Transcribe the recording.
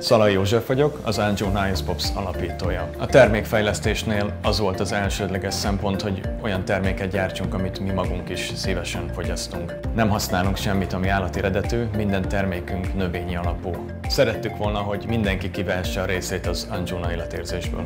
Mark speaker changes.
Speaker 1: Szalai József vagyok, az Angel Nice Pops alapítója. A termékfejlesztésnél az volt az elsődleges szempont, hogy olyan terméket gyártsunk, amit mi magunk is szívesen fogyasztunk. Nem használunk semmit, ami állati eredetű, minden termékünk növényi alapú. Szerettük volna, hogy mindenki kivehesse a részét az Anjuna életérzésből.